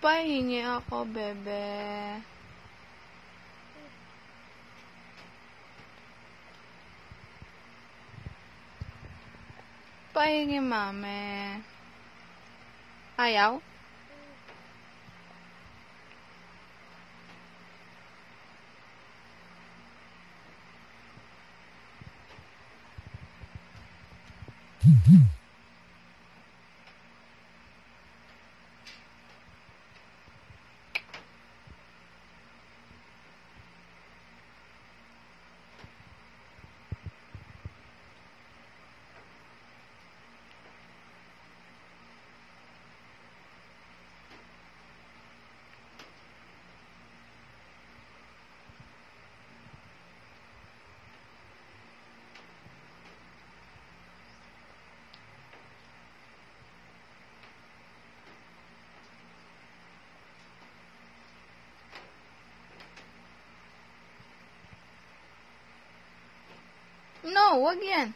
Pahingi ako, bebe. Pahingi, mami. Ayaw? No, again.